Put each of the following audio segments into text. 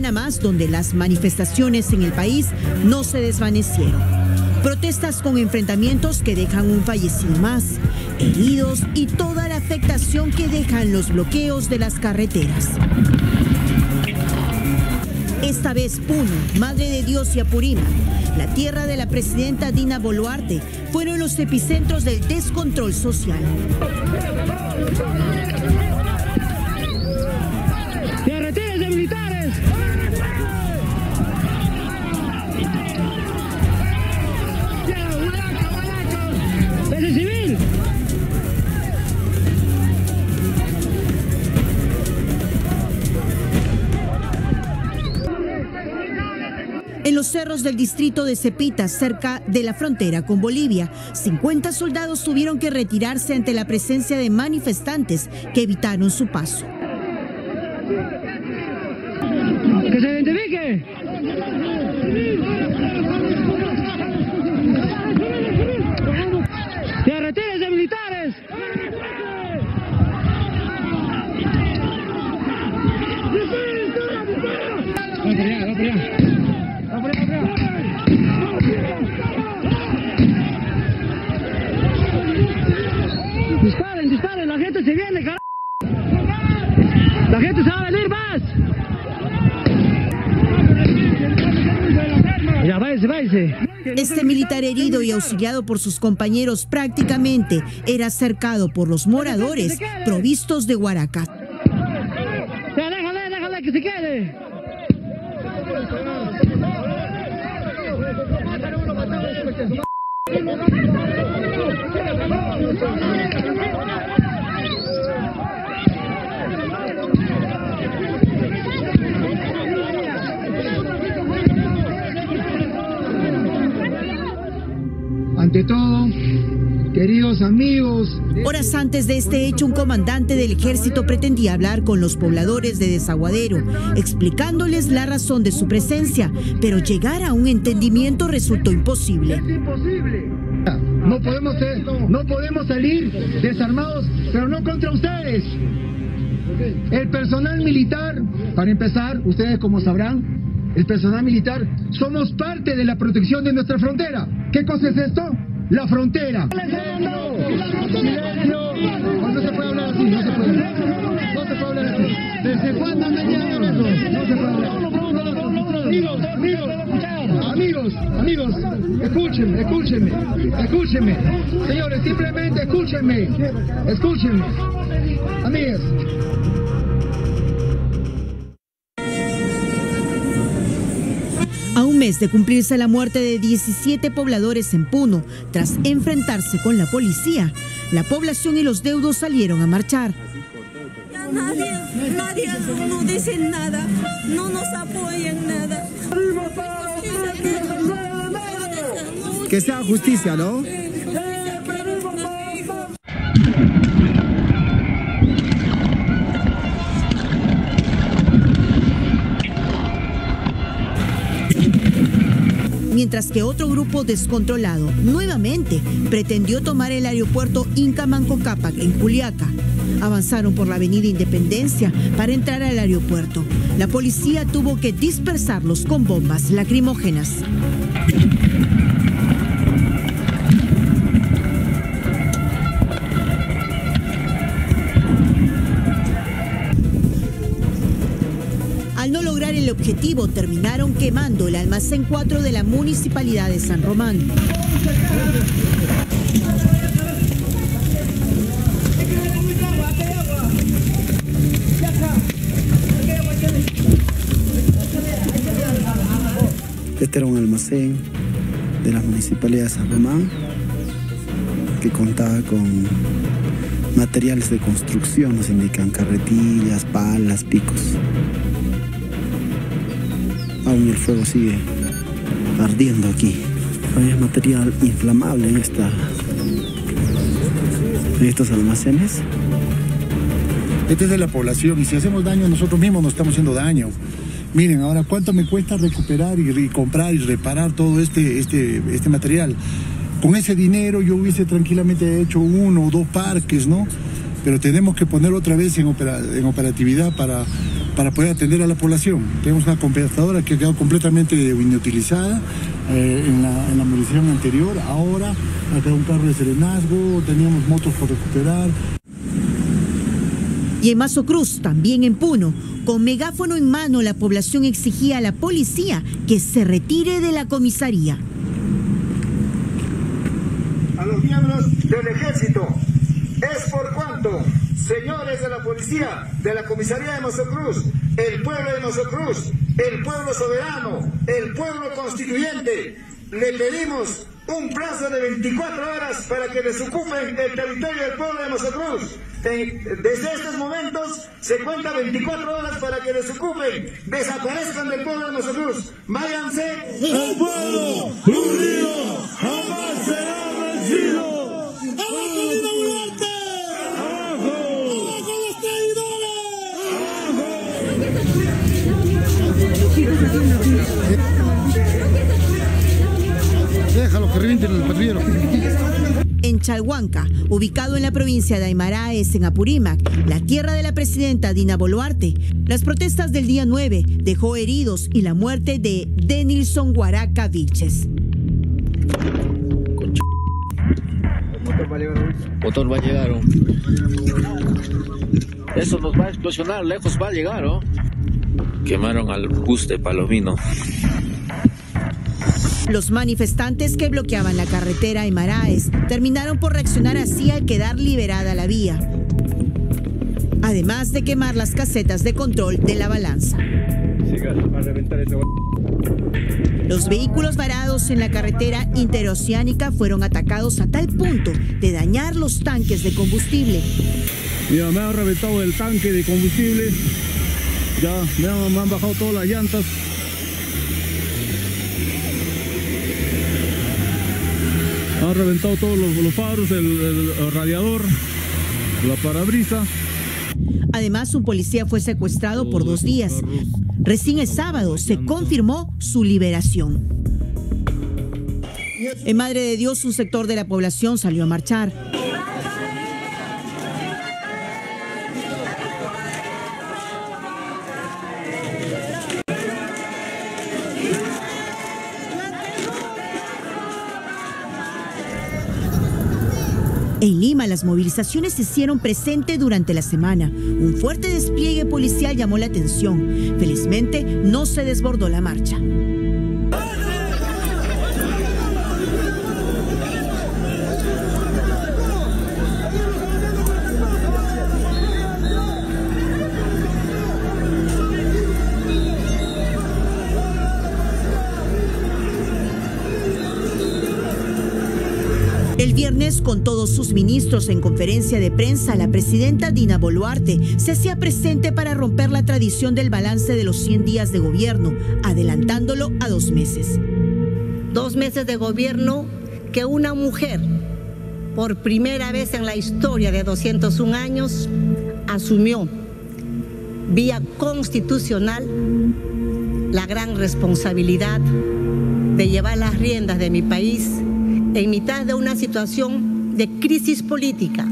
semana más donde las manifestaciones en el país no se desvanecieron. Protestas con enfrentamientos que dejan un fallecido más, heridos y toda la afectación que dejan los bloqueos de las carreteras. Esta vez Puno, Madre de Dios y Apurímac, la tierra de la presidenta Dina Boluarte, fueron los epicentros del descontrol social. Los cerros del distrito de Cepita, cerca de la frontera con Bolivia, 50 soldados tuvieron que retirarse ante la presencia de manifestantes que evitaron su paso. Disparen, disparen, la gente se viene, carajo. La gente se va a venir más. Ya, váyase, váyase. Este militar herido y auxiliado por sus compañeros prácticamente era cercado por los moradores provistos de Huaraca. Ya, déjale, déjale que se quede. Ante todo, queridos amigos, Horas antes de este hecho, un comandante del ejército pretendía hablar con los pobladores de Desaguadero, explicándoles la razón de su presencia, pero llegar a un entendimiento resultó imposible. no podemos, ser- no podemos salir desarmados, pero no contra ustedes. El personal militar, para empezar, ustedes como sabrán, el personal militar somos parte de la protección de nuestra frontera. ¿Qué cosa es esto? La frontera. Silencio. No se puede hablar así, no se puede. No se puede hablar así. ¿Desde cuándo hablando? No se puede hablar. Amigos, amigos, amigos, amigos, escúchenme, escúchenme, escúchenme. Señores, simplemente escúchenme, escúchenme. Amigas, mes de cumplirse la muerte de 17 pobladores en Puno, tras enfrentarse con la policía, la población y los deudos salieron a marchar. Ya nadie, nadie no dice nada, no nos apoyan nada. Que sea justicia, ¿no? Mientras que otro grupo descontrolado nuevamente pretendió tomar el aeropuerto Inca Manco Cápac en Juliaca. Avanzaron por la avenida Independencia para entrar al aeropuerto. La policía tuvo que dispersarlos con bombas lacrimógenas. Objetivo, terminaron quemando el almacén 4 de la Municipalidad de San Román. Este era un almacén de la Municipalidad de San Román que contaba con materiales de construcción, nos indican carretillas, palas, picos. Aún el fuego sigue ardiendo aquí. Había material inflamable en, esta, estos almacenes. Esta es de la población y si hacemos daño nosotros mismos nos estamos haciendo daño. Miren, ahora cuánto me cuesta recuperar y, comprar y reparar todo este, este, este material. Con ese dinero yo hubiese tranquilamente hecho uno o dos parques, ¿no? Pero tenemos que poner otra vez en operatividad para, para poder atender a la población. Tenemos una computadora que ha quedado completamente inutilizada eh, en, la, en la munición anterior. Ahora ha quedado un carro de serenazgo, teníamos motos por recuperar. Y en Mazo Cruz, también en Puno, con megáfono en mano, la población exigía a la policía que se retire de la comisaría. A los miembros del ejército, es por cuanto, señores de la policía, de la comisaría de Mazo Cruz, el pueblo de Mazo Cruz, el pueblo soberano, el pueblo constituyente, le pedimos un plazo de 24 horas para que desocupen el territorio del pueblo de Mazacruz. Desde estos momentos se cuenta 24 horas para que desocupen, desaparezcan del pueblo de Mazacruz. Váyanse. El pueblo unido Déjalo que revienten el patrullero. En Chalhuanca, ubicado en la provincia de Aymaraes, en Apurímac, la tierra de la presidenta Dina Boluarte, las protestas del día 9 dejó heridos y la muerte de Denilson Guaraca Vilches. motor va a llegar. ¿o? Eso nos va a explosionar, lejos va a llegar. ¿o? Quemaron al bus de Palomino. Los manifestantes que bloqueaban la carretera en Maraes terminaron por reaccionar así al quedar liberada la vía, además de quemar las casetas de control de la balanza. Los vehículos varados en la carretera interoceánica fueron atacados a tal punto de dañar los tanques de combustible. Mira, me ha reventado el tanque de combustible. Ya han, me han bajado todas las llantas. Han reventado todos los, los faros, el, el radiador, la parabrisa. Además, un policía fue secuestrado por dos días. Recién el sábado se confirmó su liberación. En Madre de Dios, un sector de la población salió a marchar. En Lima, las movilizaciones se hicieron presente durante la semana. Un fuerte despliegue policial llamó la atención. Felizmente, no se desbordó la marcha. El viernes, con todos sus ministros en conferencia de prensa, la presidenta Dina Boluarte se hacía presente para romper la tradición del balance de los 100 días de gobierno, adelantándolo a dos meses. Dos meses de gobierno que una mujer, por primera vez en la historia de 201 años, asumió vía constitucional la gran responsabilidad de llevar las riendas de mi país en mitad de una situación de crisis política.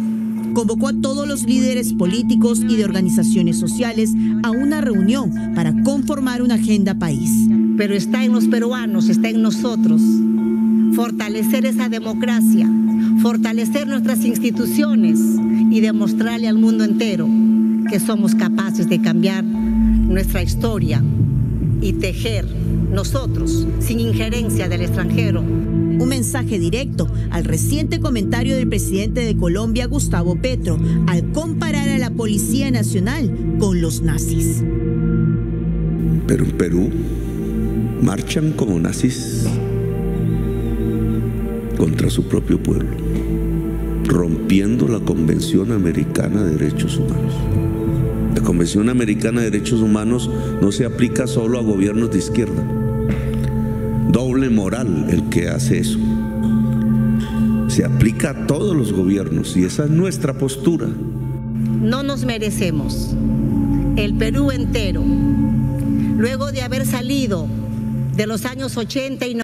Convocó a todos los líderes políticos y de organizaciones sociales a una reunión para conformar una agenda país. Pero está en los peruanos, está en nosotros. Fortalecer esa democracia, fortalecer nuestras instituciones y demostrarle al mundo entero que somos capaces de cambiar nuestra historia y tejer nosotros, sin injerencia del extranjero, un mensaje directo al reciente comentario del presidente de Colombia, Gustavo Petro, al comparar a la Policía Nacional con los nazis. Pero en Perú marchan como nazis contra su propio pueblo, rompiendo la Convención Americana de Derechos Humanos. La Convención Americana de Derechos Humanos no se aplica solo a gobiernos de izquierda doble moral el que hace eso. Se aplica a todos los gobiernos y esa es nuestra postura. No nos merecemos, el Perú entero, luego de haber salido de los años 80 y